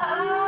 Ah!